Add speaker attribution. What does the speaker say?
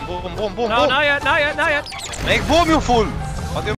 Speaker 1: bom, bom, bom, bom,
Speaker 2: No,
Speaker 1: bom.
Speaker 2: not yet, not yet, not yet.
Speaker 1: Make boom you